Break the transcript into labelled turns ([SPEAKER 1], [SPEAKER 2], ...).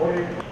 [SPEAKER 1] Bom.